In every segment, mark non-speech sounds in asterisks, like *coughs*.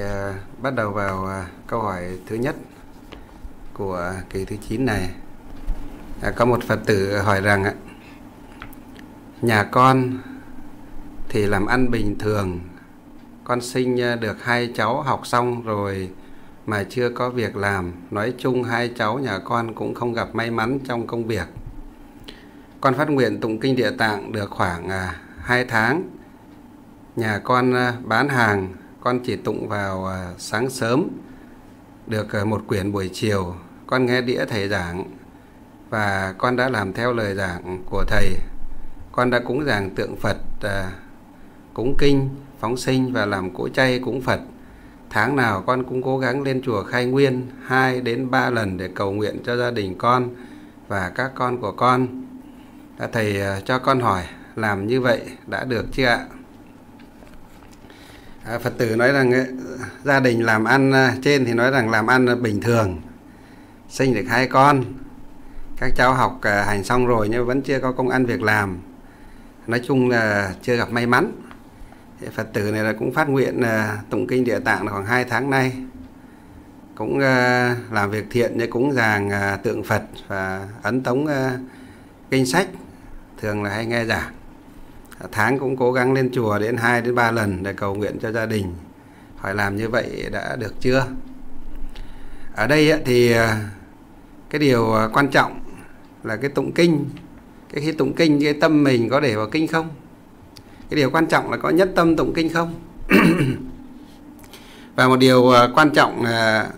À, bắt đầu vào à, câu hỏi thứ nhất của kỳ thứ 9 này. À, có một Phật tử hỏi rằng ạ, nhà con thì làm ăn bình thường, con sinh à, được hai cháu học xong rồi mà chưa có việc làm. Nói chung hai cháu nhà con cũng không gặp may mắn trong công việc. Con phát nguyện tụng kinh địa tạng được khoảng à, 2 tháng. Nhà con à, bán hàng, con chỉ tụng vào à, sáng sớm, được à, một quyển buổi chiều. Con nghe đĩa thầy giảng và con đã làm theo lời giảng của thầy. Con đã cúng dường tượng Phật, à, cúng kinh, phóng sinh và làm cỗ chay cúng Phật. Tháng nào con cũng cố gắng lên chùa khai nguyên 2 đến 3 lần để cầu nguyện cho gia đình con và các con của con. Thầy cho con hỏi làm như vậy đã được chưa ạ? À, Phật tử nói rằng ấy, gia đình làm ăn ờ, trên thì nói rằng làm ăn bình thường, sinh được hai con, các cháu học à, hành xong rồi nhưng vẫn chưa có công ăn việc làm. Nói chung là chưa gặp may mắn. Thì Phật tử này là cũng phát nguyện à, tụng kinh địa tạng khoảng 2 tháng nay. Cũng à, làm việc thiện như cúng dường à, tượng Phật và ấn tống à, kinh sách thường là hay nghe giảng tháng cũng cố gắng lên chùa đến 2 đến 3 lần để cầu nguyện cho gia đình. Hỏi làm như vậy đã được chưa? Ở đây thì à, cái điều à, quan trọng là cái tụng kinh. Cái khi tụng kinh, cái tâm mình có để vào kinh không? Cái điều quan trọng là có nhất tâm tụng kinh không? *coughs* Và một điều à, quan trọng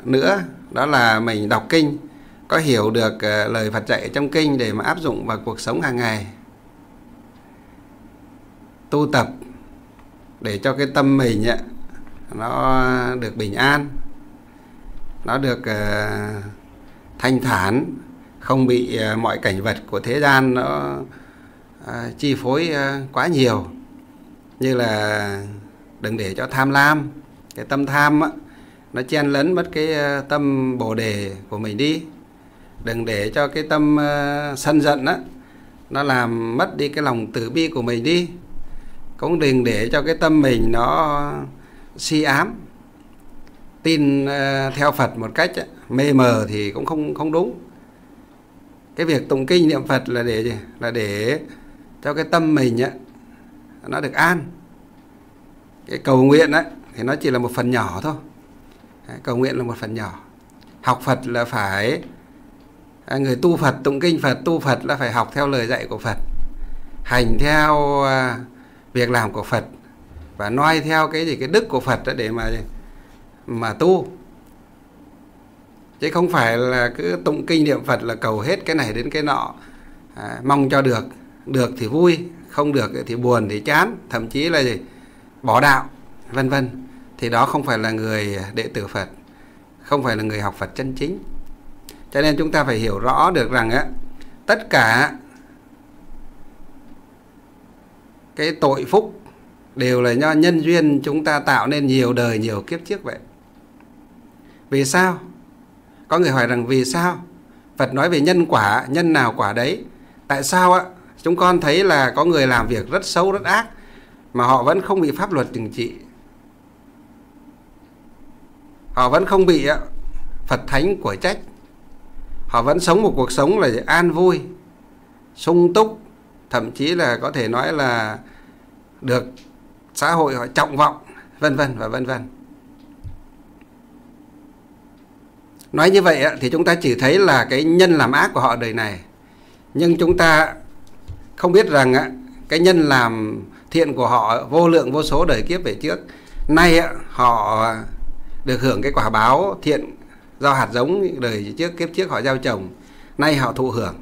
nữa đó là mình đọc kinh, có hiểu được lời Phật dạy trong kinh để mà áp dụng vào cuộc sống hàng ngày tu tập để cho cái tâm mình ấy, nó được bình an nó được uh, thanh thản không bị uh, mọi cảnh vật của thế gian nó uh, chi phối uh, quá nhiều. Như là đừng để cho tham lam cái tâm tham á, nó chen lấn mất cái uh, tâm bồ đề của mình đi. Đừng để cho cái tâm uh, sân giận á nó làm mất đi cái lòng từ bi của mình đi cũng đừng để cho cái tâm mình nó si ám. Tin uh, theo Phật một cách mê mờ thì cũng không không đúng. Cái việc tụng kinh niệm Phật là để gì? Là để cho cái tâm mình á nó được an. Cái cầu nguyện á thì nó chỉ là một phần nhỏ thôi. Cầu nguyện là một phần nhỏ. Học Phật là phải à, người tu Phật tụng kinh Phật tu Phật là phải học theo lời dạy của Phật. Hành theo uh, việc làm của Phật và noi theo cái gì cái đức của Phật để mà mà tu. Chứ không phải là cứ tụng kinh niệm Phật là cầu hết cái này đến cái nọ à, mong cho được. Được thì vui không được thì buồn thì chán thậm chí là gì? Bỏ đạo vân vân. Thì đó không phải là người đệ tử Phật không phải là người học Phật chân chính. Cho nên chúng ta phải hiểu rõ được rằng á tất cả cái tội phúc đều là do nhân duyên chúng ta tạo nên nhiều đời, nhiều kiếp trước vậy. Vì sao? Có người hỏi rằng vì sao? Phật nói về nhân quả, nhân nào quả đấy? Tại sao ạ? Chúng con thấy là có người làm việc rất xấu, rất ác, mà họ vẫn không bị pháp luật trừng trị. Họ vẫn không bị phật thánh của trách. Họ vẫn sống một cuộc sống là an vui, sung túc thậm chí là có thể nói là được xã hội họ trọng vọng, vân vân và vân vân. Nói như vậy thì chúng ta chỉ thấy là cái nhân làm ác của họ đời này. Nhưng chúng ta không biết rằng cái nhân làm thiện của họ vô lượng vô số đời kiếp về trước, nay họ được hưởng cái quả báo thiện do hạt giống đời trước, kiếp trước họ gieo trồng, nay họ thụ hưởng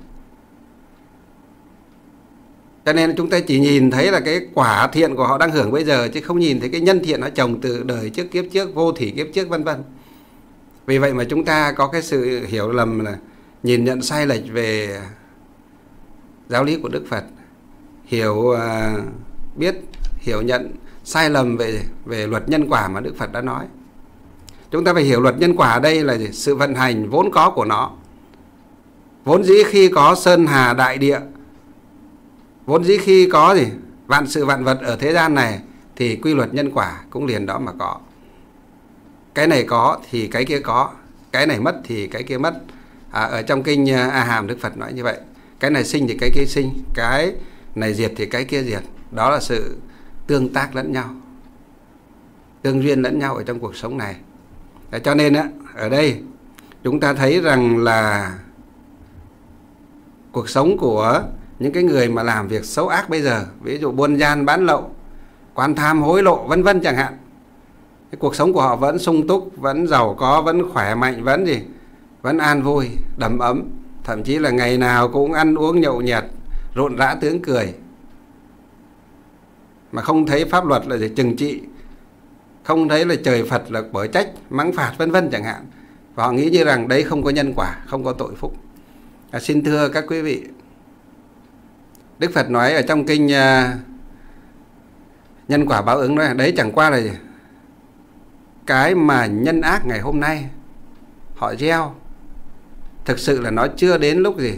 cho nên chúng ta chỉ nhìn thấy là cái quả thiện của họ đang hưởng bây giờ, chứ không nhìn thấy cái nhân thiện đã trồng từ đời trước, kiếp trước, vô thủy kiếp trước, vân vân. Vì vậy mà chúng ta có cái sự hiểu lầm là nhìn nhận sai lệch về giáo lý của Đức Phật, hiểu à, biết, hiểu nhận sai lầm về về luật nhân quả mà Đức Phật đã nói. Chúng ta phải hiểu luật nhân quả ở đây là sự vận hành vốn có của nó. Vốn dĩ khi có sơn hà đại địa vốn dĩ khi có gì vạn sự vạn vật ở thế gian này thì quy luật nhân quả cũng liền đó mà có. Cái này có thì cái kia có cái này mất thì cái kia mất. À, ở trong kinh à, a hàm đức phật nói như vậy cái này sinh thì cái kia sinh cái này diệt thì cái kia diệt. Đó là sự tương tác lẫn nhau tương duyên lẫn nhau ở trong cuộc sống này. Cho nên á ở đây chúng ta thấy rằng là cuộc sống của những cái người mà làm việc xấu ác bây giờ ví dụ buôn gian bán lậu quan tham hối lộ vân vân chẳng hạn cái cuộc sống của họ vẫn sung túc vẫn giàu có vẫn khỏe mạnh vẫn gì vẫn an vui đầm ấm. Thậm chí là ngày nào cũng ăn uống nhậu nhẹt rộn rã tiếng cười. Mà không thấy pháp luật là để trừng trị không thấy là trời Phật là bởi trách mắng phạt vân vân chẳng hạn. Và họ nghĩ như rằng đấy không có nhân quả không có tội phúc. À, xin thưa các quý vị Đức Phật nói ở trong kinh à, nhân quả báo ứng đó, đấy chẳng qua là gì? cái mà nhân ác ngày hôm nay, họ gieo, thực sự là nó chưa đến lúc gì?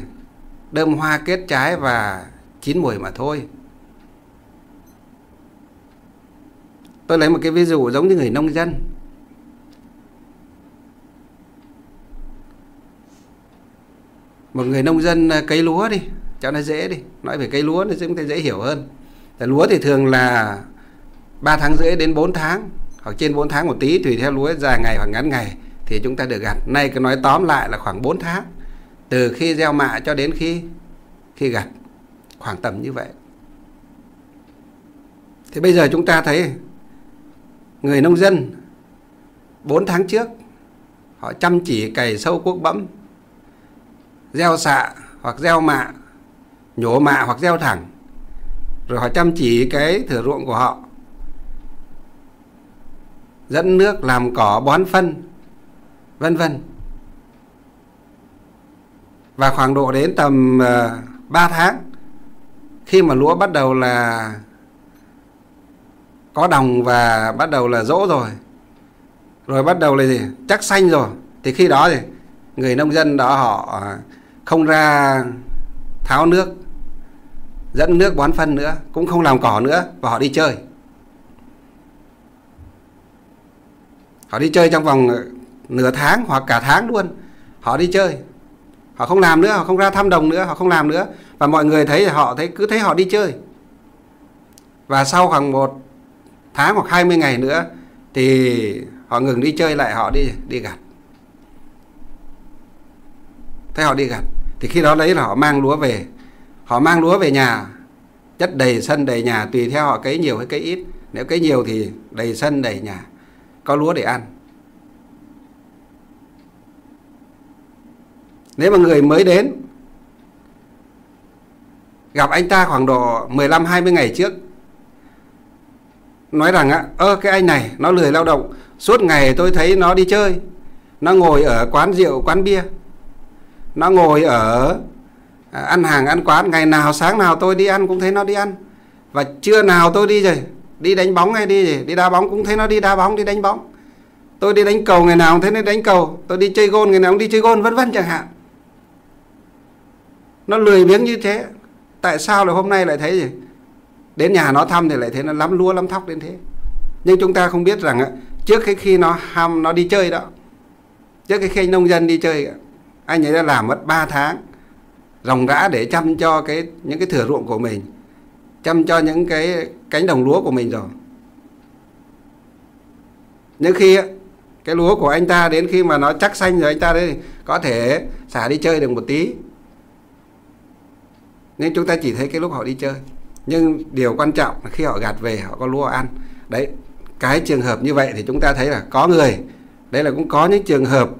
Đơm hoa kết trái và chín mùi mà thôi. Tôi lấy một cái ví dụ giống như người nông dân. Một người nông dân à, cấy lúa đi cho nó dễ đi. Nói về cây lúa thì chúng ta dễ hiểu hơn. Tại lúa thì thường là 3 tháng rưỡi đến 4 tháng, hoặc trên 4 tháng một tí tùy theo lúa dài ngày hoặc ngắn ngày thì chúng ta được gặt. Nay cứ nói tóm lại là khoảng 4 tháng, từ khi gieo mạ cho đến khi khi gặt, khoảng tầm như vậy. Thì bây giờ chúng ta thấy người nông dân 4 tháng trước, họ chăm chỉ cày sâu cuốc bẫm, gieo xạ hoặc gieo mạ nhổ mạ hoặc gieo thẳng rồi họ chăm chỉ cái thửa ruộng của họ dẫn nước làm cỏ bón phân vân vân. Và khoảng độ đến tầm ờ, uh, 3 tháng khi mà lúa bắt đầu là có đồng và bắt đầu là rỗ rồi rồi bắt đầu là gì? Chắc xanh rồi. Thì khi đó thì người nông dân đó họ không ra tháo nước dẫn nước bón phân nữa, cũng không làm cỏ nữa, và họ đi chơi. Họ đi chơi trong vòng ờ, nửa tháng hoặc cả tháng luôn. Họ đi chơi. Họ không làm nữa, họ không ra thăm đồng nữa, họ không làm nữa. Và mọi người thấy họ thấy, cứ thấy họ đi chơi. Và sau khoảng một tháng hoặc 20 ngày nữa, thì họ ngừng đi chơi lại, họ đi đi gặt. Thế họ đi gặt, thì khi đó đấy là họ mang lúa về họ mang lúa về nhà, chất đầy sân đầy nhà, tùy theo họ cấy nhiều hay cấy ít. Nếu cấy nhiều thì đầy sân đầy nhà, có lúa để ăn. Nếu mà người mới đến, gặp anh ta khoảng độ 15 20 ngày trước, nói rằng á, ơ, cái anh này, nó lười lao động. Suốt ngày tôi thấy nó đi chơi. Nó ngồi ở quán rượu, quán bia. Nó ngồi ở À, ăn hàng, ăn quán, ngày nào, sáng nào tôi đi ăn cũng thấy nó đi ăn. Và trưa nào tôi đi rồi đi đánh bóng hay đi gì, đi đá bóng cũng thấy nó đi đá bóng, đi đánh bóng. Tôi đi đánh cầu, ngày nào cũng thấy nó đánh cầu. Tôi đi chơi gôn, ngày nào cũng đi chơi gôn, vân vân chẳng hạn. Nó lười biếng như thế. Tại sao lại hôm nay lại thấy gì? Đến nhà nó thăm thì lại thấy nó lắm lúa, lắm thóc đến thế. Nhưng chúng ta không biết rằng trước cái khi nó ham, nó đi chơi đó, trước cái khi nông dân đi chơi, anh ấy đã làm mất 3 tháng ròng rã để chăm cho cái, những cái thửa ruộng của mình, chăm cho những cái cánh đồng lúa của mình rồi. Nhưng khi cái lúa của anh ta đến khi mà nó chắc xanh rồi, anh ta đấy có thể xả đi chơi được một tí. Nên chúng ta chỉ thấy cái lúc họ đi chơi. Nhưng điều quan trọng là khi họ gạt về, họ có lúa ăn. Đấy, cái trường hợp như vậy thì chúng ta thấy là có người đây là cũng có những trường hợp,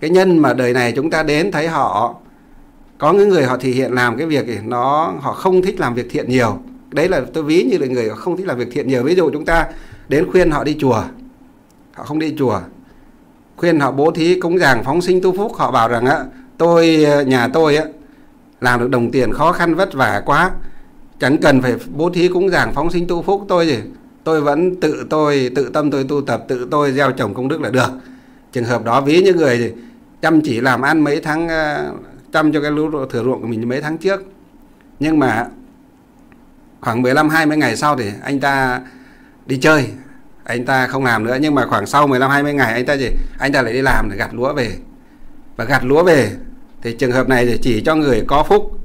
cái nhân mà đời này chúng ta đến thấy họ có những người họ thể hiện làm cái việc thì nó, họ không thích làm việc thiện nhiều. Đấy là tôi ví như là người không thích làm việc thiện nhiều. Ví dụ chúng ta đến khuyên họ đi chùa, họ không đi chùa. Khuyên họ bố thí cúng dường phóng sinh tu phúc, họ bảo rằng á, tôi, nhà tôi á, làm được đồng tiền khó khăn vất vả quá, chẳng cần phải bố thí cúng dường phóng sinh tu phúc. Tôi gì tôi vẫn tự tôi, tự tâm tôi tu tập, tự tôi gieo trồng công đức là được. Trường hợp đó ví như người chăm chỉ làm ăn mấy tháng ờ, chăm cho cái lúa thừa ruộng của mình mấy tháng trước. Nhưng mà khoảng 15 20 ngày sau thì anh ta đi chơi, anh ta không làm nữa. Nhưng mà khoảng sau 15 20 ngày anh ta gì anh ta lại đi làm để gặt lúa về. Và gặt lúa về thì trường hợp này thì chỉ cho người có phúc,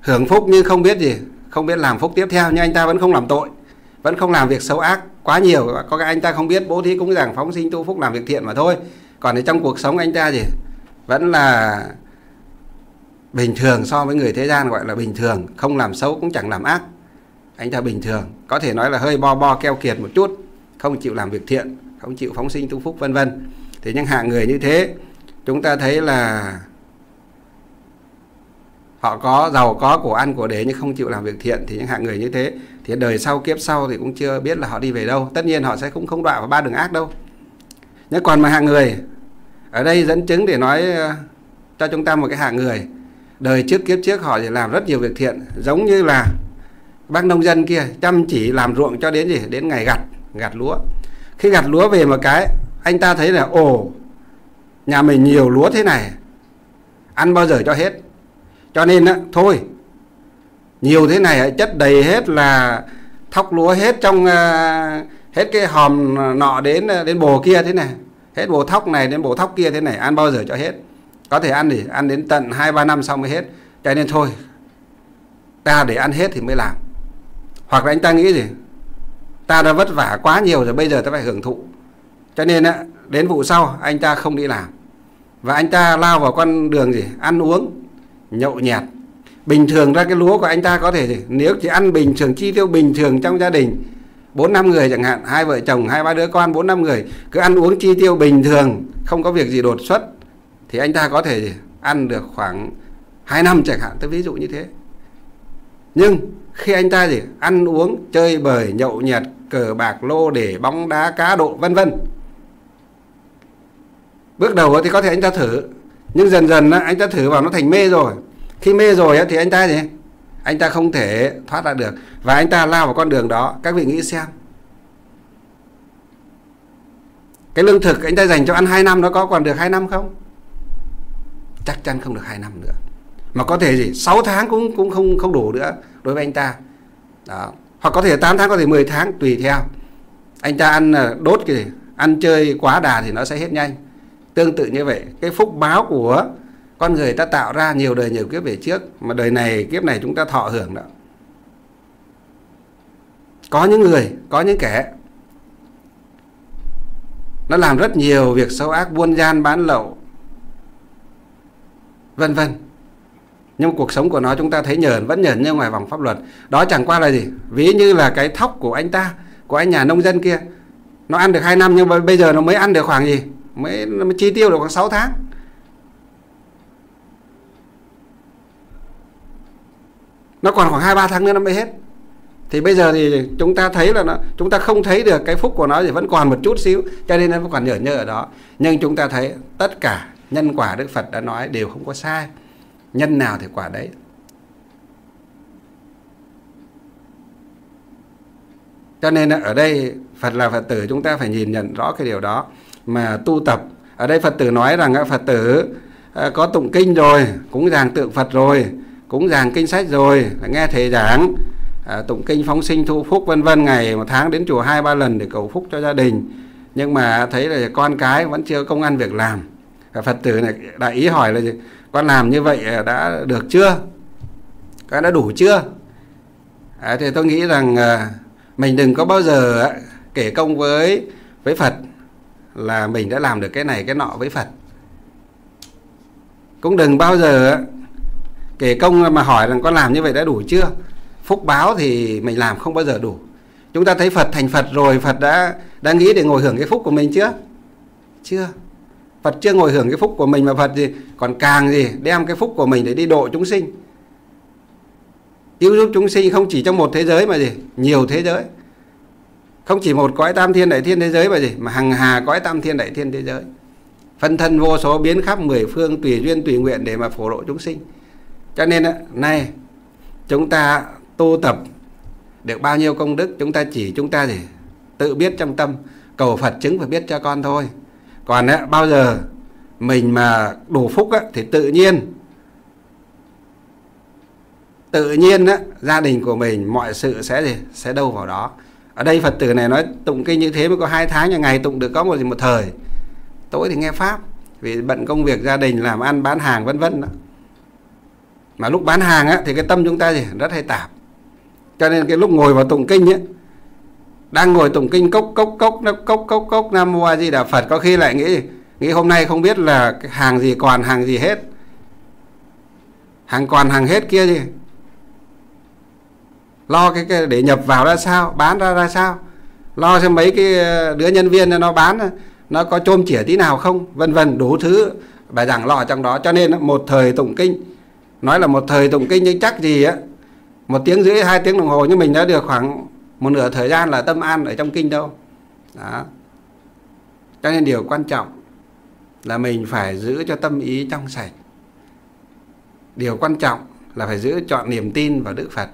hưởng phúc nhưng không biết gì, không biết làm phúc tiếp theo. Nhưng anh ta vẫn không làm tội, vẫn không làm việc xấu ác quá nhiều. Có cái anh ta không biết, bố thí cũng giảng phóng sinh tu phúc làm việc thiện mà thôi. Còn thì trong cuộc sống anh ta gì vẫn là bình thường so với người thế gian gọi là bình thường, không làm xấu cũng chẳng làm ác. Anh ta bình thường, có thể nói là hơi bo bo keo kiệt một chút, không chịu làm việc thiện, không chịu phóng sinh tu phúc, vân vân. Thì những hạng người như thế, chúng ta thấy là họ có giàu có của ăn của đế nhưng không chịu làm việc thiện. Thì những hạng người như thế, thì đời sau kiếp sau thì cũng chưa biết là họ đi về đâu. Tất nhiên họ sẽ cũng không đọa vào ba đường ác đâu. Nhưng còn mà hạng người, ở đây dẫn chứng để nói ờ, cho chúng ta một cái hạng người đời trước kiếp trước họ chỉ làm rất nhiều việc thiện, giống như là bác nông dân kia chăm chỉ làm ruộng cho đến gì? Đến ngày gặt gặt lúa. Khi gặt lúa về một cái, anh ta thấy là, ồ, nhà mình nhiều lúa thế này, ăn bao giờ cho hết. Cho nên á, thôi, nhiều thế này chất đầy hết là thóc lúa hết trong à, hết cái hòm nọ đến à, đến bồ kia thế này, hết bồ thóc này đến bồ thóc kia thế này, ăn bao giờ cho hết có thể ăn thì ăn đến tận hai, ba năm sau mới hết. Cho nên thôi, ta để ăn hết thì mới làm. Hoặc là anh ta nghĩ gì? Ta đã vất vả quá nhiều rồi, bây giờ ta phải hưởng thụ. Cho nên á, đến vụ sau, anh ta không đi làm. Và anh ta lao vào con đường gì? Ăn uống, nhậu nhẹt. Bình thường ra cái lúa của anh ta có thể gì? Nếu chỉ ăn bình thường, chi tiêu bình thường trong gia đình, bốn, năm người chẳng hạn, hai vợ chồng, hai, ba đứa con, bốn, năm người, cứ ăn uống chi tiêu bình thường, không có việc gì đột xuất thì anh ta có thể ăn được khoảng 2 năm chẳng hạn, tôi ví dụ như thế. Nhưng khi anh ta gì ăn uống, chơi bời, nhậu nhẹt, cờ bạc, lô để bóng đá, cá độ, vân vân. Bước đầu thì có thể anh ta thử, nhưng dần dần anh ta thử vào nó thành mê rồi. Khi mê rồi thì anh ta gì anh ta không thể thoát ra được và anh ta lao vào con đường đó. Các vị nghĩ xem. Cái lương thực anh ta dành cho ăn 2 năm nó có còn được 2 năm không? Chắc chắn không được 2 năm nữa. Mà có thể gì 6 tháng cũng cũng không không đủ nữa đối với anh ta. Đó. hoặc có thể 8 tháng, có thể 10 tháng, tùy theo. Anh ta ăn ờ, đốt cái gì, ăn chơi quá đà thì nó sẽ hết nhanh. Tương tự như vậy, cái phúc báo của con người ta tạo ra nhiều đời nhiều kiếp về trước, mà đời này, kiếp này chúng ta thọ hưởng đó. Có những người, có những kẻ, nó làm rất nhiều việc xấu ác, buôn gian, bán lậu vân vân. Nhưng cuộc sống của nó chúng ta thấy nhờn vẫn nhờn như ngoài vòng pháp luật. Đó chẳng qua là gì? Ví như là cái thóc của anh ta của anh nhà nông dân kia. Nó ăn được 2 năm nhưng mà bây giờ nó mới ăn được khoảng gì? Mới, mới chi tiêu được khoảng 6 tháng. Nó còn khoảng hai ba tháng nữa nó mới hết. Thì bây giờ thì chúng ta thấy là nó chúng ta không thấy được cái phúc của nó thì vẫn còn một chút xíu cho nên nó vẫn còn nhở nhơ ở đó. Nhưng chúng ta thấy tất cả nhân quả đức phật đã nói đều không có sai. Nhân nào thì quả đấy. Cho nên ở đây phật là phật tử, chúng ta phải nhìn nhận rõ cái điều đó mà tu tập. Ở đây phật tử nói rằng phật tử à, có tụng kinh rồi, cũng giảng tượng phật rồi, cũng giảng kinh sách rồi nghe thầy giảng à, tụng kinh phóng sinh thu phúc, vân vân, ngày một tháng đến chùa hai ba lần để cầu phúc cho gia đình. Nhưng mà thấy là con cái vẫn chưa công ăn việc làm phật tử này đại ý hỏi là gì? con làm như vậy à, đã được chưa? Con đã đủ chưa? À, thì tôi nghĩ rằng à, mình đừng có bao giờ à, kể công với với phật là mình đã làm được cái này cái nọ với phật. Cũng đừng bao giờ à, kể công mà hỏi rằng con làm như vậy đã đủ chưa? Phúc báo thì mình làm không bao giờ đủ. Chúng ta thấy phật thành phật rồi phật đã đã nghĩ để ngồi hưởng cái phúc của mình chưa? Chưa phật chưa ngồi hưởng cái phúc của mình mà phật gì? Còn càng gì? Đem cái phúc của mình để đi độ chúng sinh. Cứu giúp chúng sinh không chỉ trong một thế giới mà gì? Nhiều thế giới. Không chỉ một cõi tam thiên đại thiên thế giới mà gì? Mà hằng hà cõi tam thiên đại thiên thế giới. Phân thân vô số biến khắp mười phương tùy duyên tùy nguyện để mà phổ độ chúng sinh. Cho nên nay chúng ta tu tập được bao nhiêu công đức, chúng ta chỉ chúng ta gì? Tự biết trong tâm, cầu Phật chứng và biết cho con thôi còn á, bao giờ mình mà đủ phúc á, thì tự nhiên tự nhiên á, gia đình của mình mọi sự sẽ gì? Sẽ đâu vào đó. Ở đây phật tử này nói tụng kinh như thế mới có hai tháng nhà ngày tụng được có một gì một thời. Tối thì nghe pháp vì bận công việc gia đình làm ăn bán hàng vân vân đó. Mà lúc bán hàng á thì cái tâm chúng ta gì? Rất hay tạp. Cho nên cái lúc ngồi vào tụng kinh ấy đang ngồi tụng kinh cốc cốc cốc nó cốc cốc cốc nam mô a di đà phật. Có khi lại nghĩ nghĩ hôm nay không biết là hàng gì còn hàng gì hết. Hàng còn hàng hết kia gì lo cái, cái để nhập vào ra sao bán ra ra sao. Lo xem mấy cái ờ, đứa nhân viên nó bán nó có chôm chỉa tí nào không vân vân đủ thứ. Bài giảng lo trong đó. Cho nên một thời tụng kinh nói là một thời tụng kinh nhưng chắc gì á một tiếng rưỡi hai tiếng đồng hồ nhưng mình đã được khoảng một nửa thời gian là tâm an ở trong kinh đâu. Đó. Cho nên điều quan trọng là mình phải giữ cho tâm ý trong sạch. Điều quan trọng là phải giữ chọn niềm tin vào đức phật,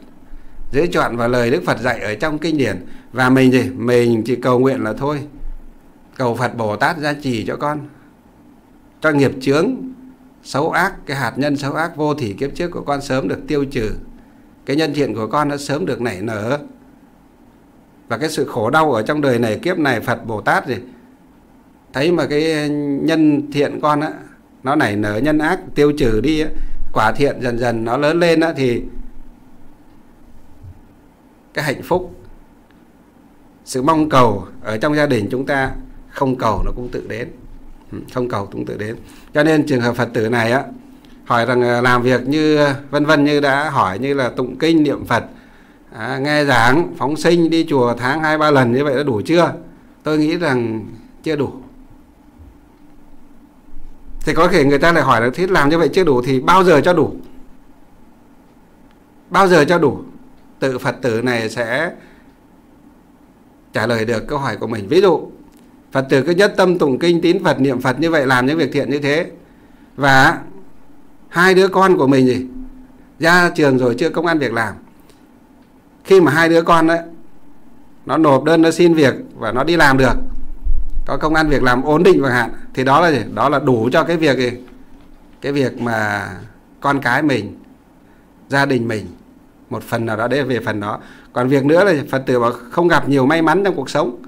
giữ chọn vào lời đức phật dạy ở trong kinh điển. Và mình gì mình chỉ cầu nguyện là thôi. Cầu phật bồ tát gia trì cho con, cho nghiệp chướng, xấu ác, cái hạt nhân xấu ác vô thỉ kiếp trước của con sớm được tiêu trừ. Cái nhân thiện của con nó sớm được nảy nở và cái sự khổ đau ở trong đời này kiếp này Phật Bồ Tát gì? Thấy mà cái nhân thiện con á nó nảy nở nhân ác tiêu trừ đi á, quả thiện dần dần nó lớn lên á thì cái hạnh phúc sự mong cầu ở trong gia đình chúng ta không cầu nó cũng tự đến. Ừ, không cầu cũng tự đến. Cho nên trường hợp phật tử này á hỏi rằng à, làm việc như vân vân như đã hỏi như là tụng kinh niệm phật à, nghe giảng phóng sinh đi chùa tháng hai ba lần như vậy đã đủ chưa? Tôi nghĩ rằng chưa đủ. Thì có thể người ta lại hỏi là thế làm như vậy chưa đủ thì bao giờ cho đủ? Bao giờ cho đủ? Tự phật tử này sẽ trả lời được câu hỏi của mình. Ví dụ phật tử cứ nhất tâm tụng kinh tín phật niệm phật như vậy làm những việc thiện như thế và hai đứa con của mình gì? Ra trường rồi chưa công an việc làm khi mà hai đứa con đấy nó nộp đơn, nó xin việc và nó đi làm được, có công an việc làm ổn định chẳng hạn, thì đó là gì? Đó là đủ cho cái việc gì? Cái việc mà con cái mình, gia đình mình, một phần nào đó đấy về phần đó. Còn việc nữa là phật tử bảo không gặp nhiều may mắn trong cuộc sống.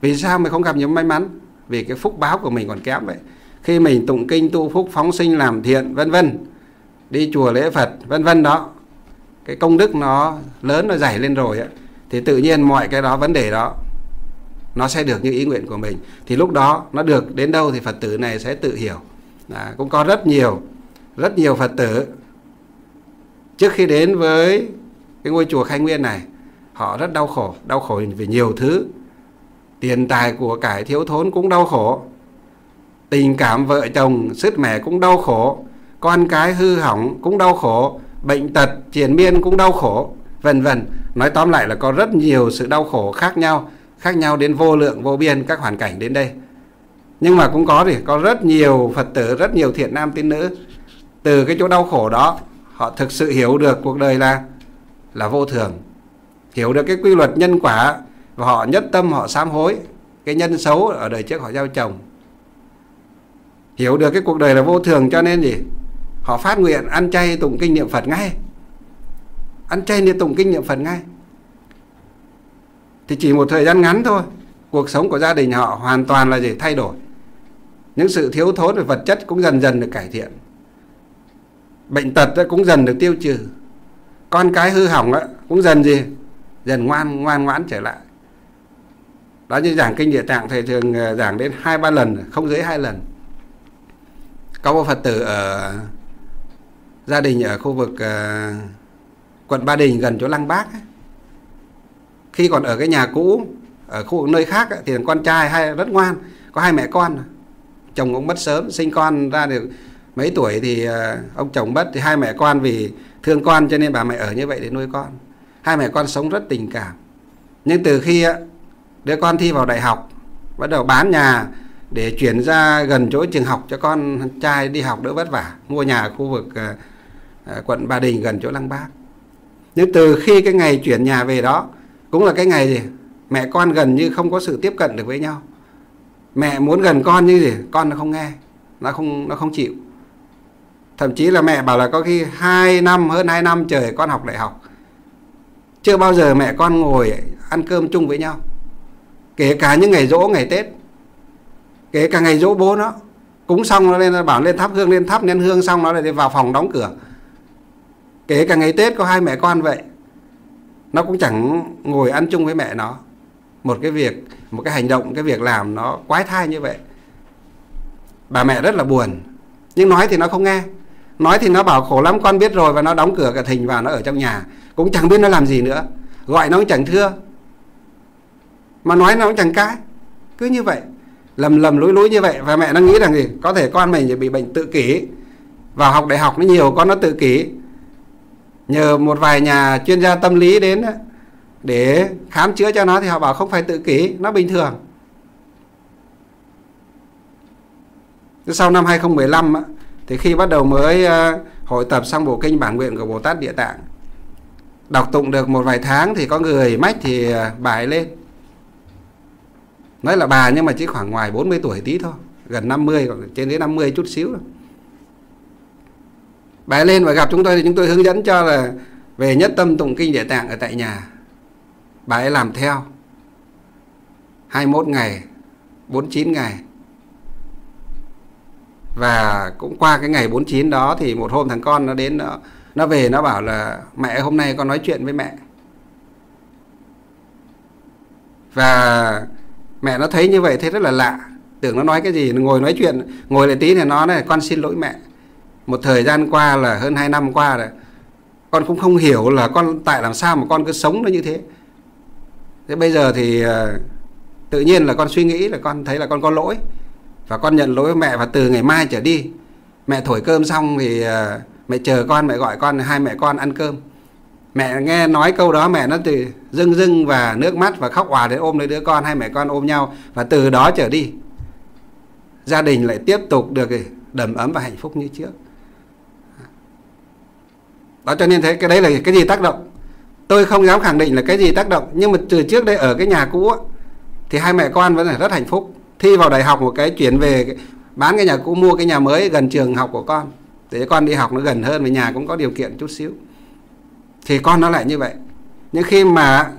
Vì sao mình không gặp nhiều may mắn? Vì cái phúc báo của mình còn kém vậy. Khi mình tụng kinh, tu phúc, phóng sinh, làm thiện, vân vân, đi chùa lễ phật, vân vân đó cái công đức nó lớn nó dày lên rồi ấy, thì tự nhiên mọi cái đó vấn đề đó nó sẽ được như ý nguyện của mình. Thì lúc đó nó được đến đâu thì phật tử này sẽ tự hiểu. À, cũng có rất nhiều rất nhiều phật tử trước khi đến với cái ngôi chùa khai nguyên này họ rất đau khổ đau khổ vì nhiều thứ. Tiền tài của cải thiếu thốn cũng đau khổ. Tình cảm vợ chồng sứt mẻ cũng đau khổ. Con cái hư hỏng cũng đau khổ bệnh tật, triền miên cũng đau khổ, vân vân. Nói tóm lại là có rất nhiều sự đau khổ khác nhau khác nhau đến vô lượng, vô biên, các hoàn cảnh đến đây. Nhưng mà cũng có thì, có rất nhiều phật tử, rất nhiều thiện nam tín nữ, từ cái chỗ đau khổ đó, họ thực sự hiểu được cuộc đời là là vô thường. Hiểu được cái quy luật nhân quả và họ nhất tâm, họ sám hối cái nhân xấu ở đời trước họ gieo trồng. Hiểu được cái cuộc đời là vô thường cho nên gì? Họ phát nguyện ăn chay tụng kinh niệm phật ngay. Ăn chay niệm tụng kinh niệm phật ngay. Thì chỉ một thời gian ngắn thôi, cuộc sống của gia đình họ hoàn toàn là gì thay đổi. Những sự thiếu thốn về vật chất cũng dần dần được cải thiện. Bệnh tật cũng dần được tiêu trừ. Con cái hư hỏng cũng dần gì? Dần ngoan ngoan ngoãn trở lại. Đó như giảng kinh địa tạng, thầy thường ờ, giảng đến hai, ba lần, không dưới hai lần. Có một phật tử ở gia đình ở khu vực uh, quận Ba Đình gần chỗ Lăng Bác ấy. khi còn ở cái nhà cũ ở khu vực nơi khác ấy, thì con trai hay rất ngoan có hai mẹ con. Chồng cũng mất sớm sinh con ra được mấy tuổi thì uh, ông chồng mất thì hai mẹ con vì thương con cho nên bà mẹ ở như vậy để nuôi con. Hai mẹ con sống rất tình cảm. Nhưng từ khi uh, đứa con thi vào đại học bắt đầu bán nhà để chuyển ra gần chỗ trường học cho con trai đi học đỡ vất vả mua nhà ở khu vực uh, À, quận Ba Đình gần chỗ Lăng Bác. Nhưng từ khi cái ngày chuyển nhà về đó, cũng là cái ngày gì? Mẹ con gần như không có sự tiếp cận được với nhau. Mẹ muốn gần con như gì? Con nó không nghe, nó không nó không chịu. Thậm chí là mẹ bảo là có khi 2 năm, hơn 2 năm trời con học đại học. Chưa bao giờ mẹ con ngồi ăn cơm chung với nhau. Kể cả những ngày rỗ ngày tết, kể cả ngày rỗ bố nó, cúng xong nó lên nó bảo lên thắp hương, lên thắp nén hương xong nó lại vào phòng đóng cửa kể cả ngày tết có hai mẹ con vậy, nó cũng chẳng ngồi ăn chung với mẹ nó. Một cái việc, một cái hành động, cái việc làm nó quái thai như vậy. Bà mẹ rất là buồn, nhưng nói thì nó không nghe. Nói thì nó bảo khổ lắm, con biết rồi và nó đóng cửa cả thình vào nó ở trong nhà. Cũng chẳng biết nó làm gì nữa. Gọi nó cũng chẳng thưa. Mà nói nó cũng chẳng cái. Cứ như vậy, lầm lầm lối lối như vậy. Và mẹ nó nghĩ rằng gì? Có thể con mình bị bệnh tự kỷ. Vào học đại học nó nhiều, con nó tự kỷ nhờ một vài nhà chuyên gia tâm lý đến để khám chữa cho nó thì họ bảo không phải tự kỷ nó bình thường. Sau năm 2015 thì khi bắt đầu mới ờ, hội tập xong bộ kinh bản nguyện của Bồ Tát Địa Tạng đọc tụng được một vài tháng thì có người mách thì ờ, bài lên. Nói là bà nhưng mà chỉ khoảng ngoài 40 tuổi tí thôi gần 50 còn trên dưới 50 chút xíu rồi bé lên và gặp chúng tôi thì chúng tôi hướng dẫn cho là về nhất tâm tụng kinh địa tạng ở tại nhà. Bà ấy làm theo. 21 ngày 49 ngày. Và cũng qua cái ngày 49 đó thì một hôm thằng con nó đến nó, nó về nó bảo là mẹ hôm nay con nói chuyện với mẹ. Và mẹ nó thấy như vậy thấy rất là lạ. Tưởng nó nói cái gì nó ngồi nói chuyện ngồi lại tí thì nó này con xin lỗi mẹ một thời gian qua là hơn 2 năm qua rồi. Con cũng không hiểu là con tại làm sao mà con cứ sống nó như thế. Thế bây giờ thì ờ, tự nhiên là con suy nghĩ là con thấy là con có lỗi. Và con nhận lỗi với mẹ và từ ngày mai trở đi. Mẹ thổi cơm xong thì ờ, mẹ chờ con, mẹ gọi con, hai mẹ con ăn cơm. Mẹ nghe nói câu đó, mẹ nó từ rưng rưng và nước mắt và khóc òa đến ôm lấy đứa con, hai mẹ con ôm nhau và từ đó trở đi, gia đình lại tiếp tục được ừ, đầm ấm và hạnh phúc như trước đó, cho nên thế, cái đấy là cái gì tác động? Tôi không dám khẳng định là cái gì tác động, nhưng mà từ trước đây ở cái nhà cũ thì hai mẹ con vẫn là rất hạnh phúc. Thi vào đại học một cái chuyển về, bán cái nhà cũ, mua cái nhà mới gần trường học của con. Để con đi học nó gần hơn, và nhà cũng có điều kiện chút xíu. Thì con nó lại như vậy. Nhưng khi mà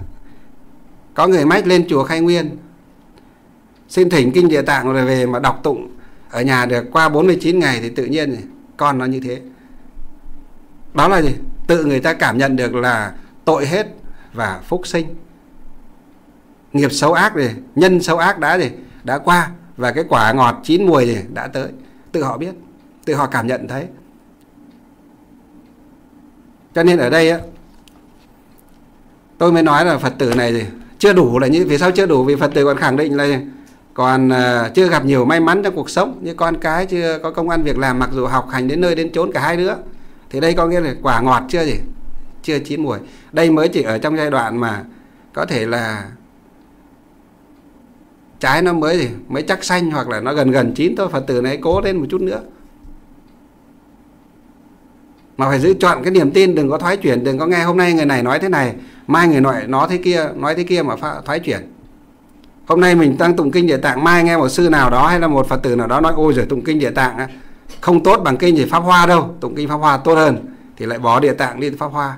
có người mách lên chùa khai nguyên, xin thỉnh kinh địa tạng rồi về mà đọc tụng ở nhà được qua 49 ngày, thì tự nhiên con nó như thế đó là gì? Tự người ta cảm nhận được là tội hết và phúc sinh. Nghiệp xấu ác gì nhân xấu ác đã gì đã qua và cái quả ngọt chín mùi gì đã tới. Tự họ biết tự họ cảm nhận thấy. Cho nên ở đây á tôi mới nói là phật tử này gì chưa đủ là như vì sao chưa đủ? Vì phật tử còn khẳng định là còn uh, chưa gặp nhiều may mắn trong cuộc sống như con cái chưa có công ăn việc làm mặc dù học hành đến nơi đến chốn cả hai đứa thì đây có nghĩa là quả ngọt chưa gì chưa chín mùi đây mới chỉ ở trong giai đoạn mà có thể là trái nó mới gì mới chắc xanh hoặc là nó gần gần chín thôi, phật tử này cố lên một chút nữa. Mà phải giữ chọn cái niềm tin, đừng có thoái chuyển, đừng có nghe hôm nay người này nói thế này, mai người nọ nói thế kia, nói thế kia mà thoái chuyển. Hôm nay mình đang tụng kinh địa tạng, mai nghe một sư nào đó hay là một phật tử nào đó nói, ôi rồi tụng kinh địa tạng không tốt bằng kinh thì pháp hoa đâu tụng kinh pháp hoa tốt hơn thì lại bỏ địa tạng đi pháp hoa.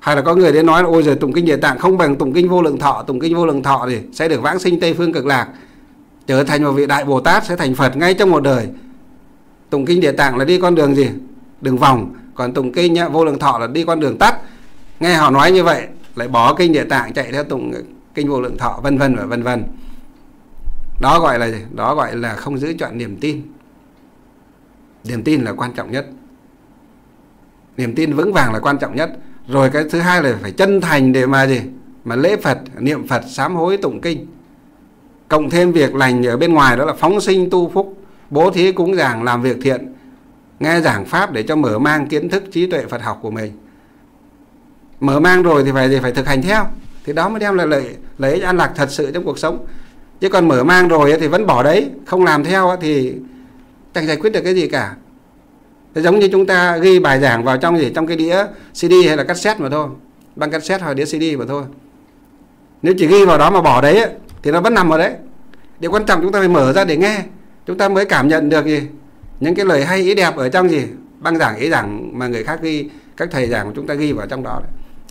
Hay là có người đến nói là ôi rồi tụng kinh địa tạng không bằng tụng kinh vô lượng thọ tụng kinh vô lượng thọ thì sẽ được vãng sinh tây phương cực lạc trở thành một vị đại bồ tát sẽ thành phật ngay trong một đời. Tụng kinh địa tạng là đi con đường gì? Đường vòng. Còn tụng kinh nhá, vô lượng thọ là đi con đường tắt. Nghe họ nói như vậy lại bỏ kinh địa tạng chạy theo tụng kinh vô lượng thọ vân vân và vân vân. Đó gọi là gì? đó gọi là không giữ chọn niềm tin niềm tin là quan trọng nhất. Niềm tin vững vàng là quan trọng nhất. Rồi cái thứ hai là phải chân thành để mà gì? Mà lễ phật, niệm phật, sám hối, tụng kinh. Cộng thêm việc lành ở bên ngoài đó là phóng sinh, tu phúc. Bố thí cúng dường, làm việc thiện, nghe giảng pháp để cho mở mang kiến thức, trí tuệ phật học của mình. Mở mang rồi thì phải gì? Phải thực hành theo. Thì đó mới đem lại lợi lợi ích an lạc thật sự trong cuộc sống. Chứ còn mở mang rồi thì vẫn bỏ đấy, không làm theo thì chẳng giải quyết được cái gì cả. Thế giống như chúng ta ghi bài giảng vào trong gì? Trong cái đĩa CD hay là cassette mà thôi. Băng cassette hoặc đĩa CD mà thôi. Nếu chỉ ghi vào đó mà bỏ đấy thì nó vẫn nằm ở đấy. Điều quan trọng chúng ta phải mở ra để nghe. Chúng ta mới cảm nhận được gì? Những cái lời hay ý đẹp ở trong gì? Băng giảng ý giảng mà người khác ghi các thầy giảng của chúng ta ghi vào trong đó đấy.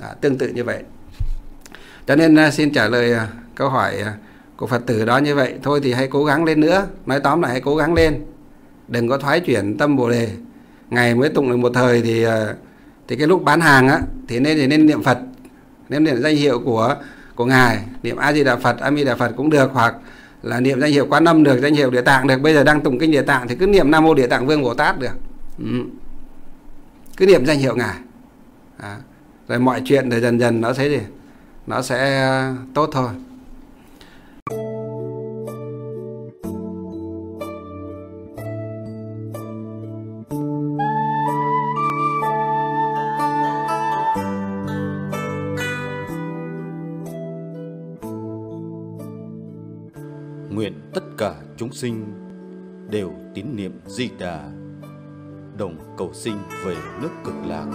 À, tương tự như vậy. Cho nên à, xin trả lời à, câu hỏi à, của phật tử đó như vậy. Thôi thì hãy cố gắng lên nữa. Nói tóm lại hãy cố gắng lên đừng có thoái chuyển tâm bồ đề. Ngày mới tụng được một thời thì ờ, thì cái lúc bán hàng á, thì nên thì nên niệm phật. Nên niệm danh hiệu của của ngài, niệm a di đà phật, a di đà phật cũng được, hoặc là niệm danh hiệu quán âm được, danh hiệu địa tạng được. Bây giờ đang tụng kinh địa tạng thì cứ niệm nam mô địa tạng vương bồ tát được. Ừ. cứ niệm danh hiệu ngài. À. rồi mọi chuyện thì dần dần nó sẽ gì? Nó sẽ ờ, tốt thôi. Sinh đều tín niệm di đà đồng cầu sinh về nước cực lạc.